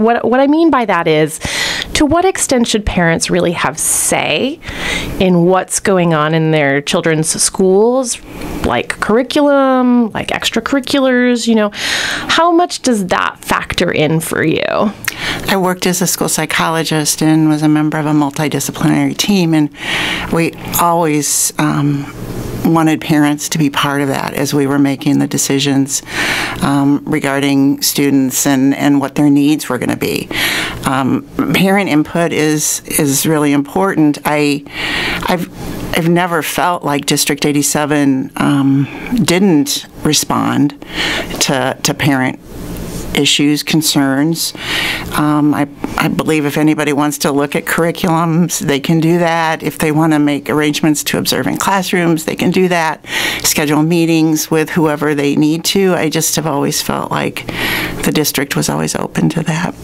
what what I mean by that is to what extent should parents really have say in what's going on in their children's schools, like curriculum, like extracurriculars, you know? How much does that factor in for you? I worked as a school psychologist and was a member of a multidisciplinary team, and we always um, wanted parents to be part of that as we were making the decisions um, regarding students and, and what their needs were going to be. Um, parent input is is really important. I I've I've never felt like District 87 um, didn't respond to to parent issues, concerns. Um, I, I believe if anybody wants to look at curriculums, they can do that. If they want to make arrangements to observe in classrooms, they can do that. Schedule meetings with whoever they need to. I just have always felt like the district was always open to that.